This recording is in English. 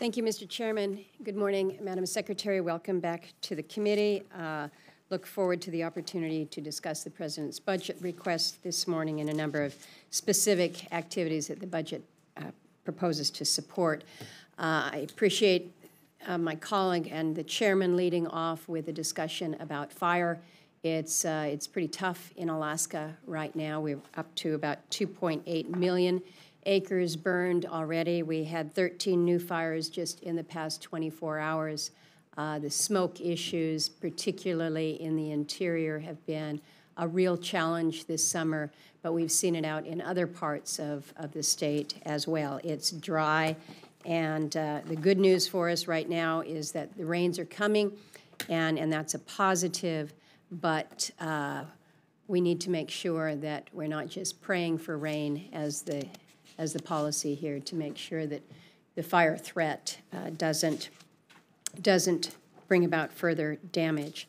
Thank you, Mr. Chairman. Good morning, Madam Secretary. Welcome back to the committee. Uh, look forward to the opportunity to discuss the President's budget request this morning and a number of specific activities that the budget uh, proposes to support. Uh, I appreciate uh, my colleague and the chairman leading off with a discussion about fire. It's, uh, it's pretty tough in Alaska right now. We're up to about 2.8 million acres burned already. We had 13 new fires just in the past 24 hours. Uh, the smoke issues, particularly in the interior, have been a real challenge this summer, but we've seen it out in other parts of, of the state as well. It's dry, and uh, the good news for us right now is that the rains are coming, and, and that's a positive, but uh, we need to make sure that we're not just praying for rain as the as the policy here to make sure that the fire threat uh, doesn't doesn't bring about further damage.